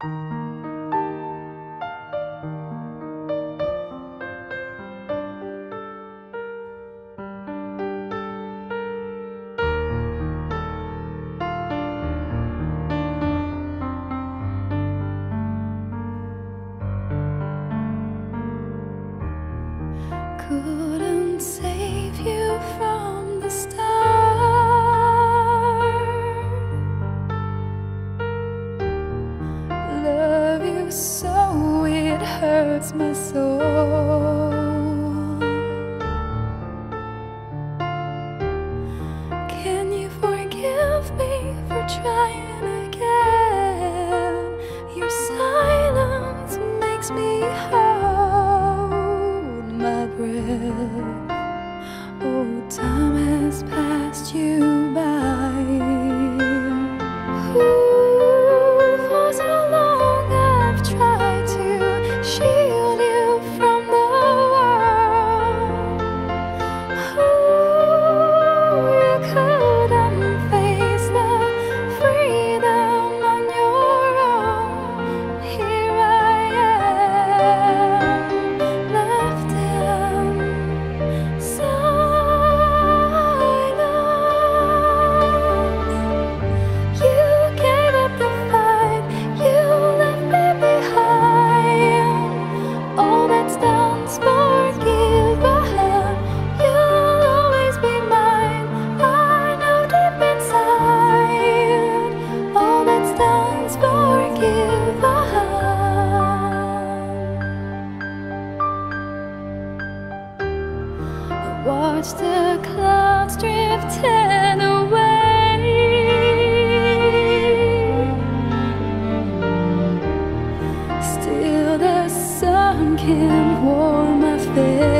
could my soul. watch the clouds drifting away. Still, the sun can warm my face.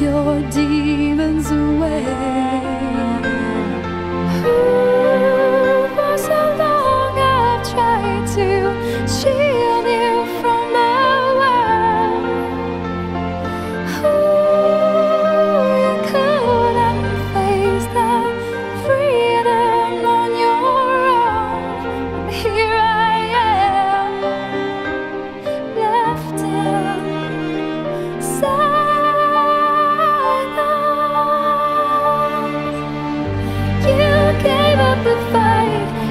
your demons away. up a fight.